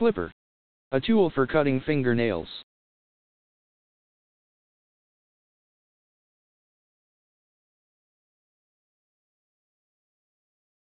Clipper. A tool for cutting fingernails.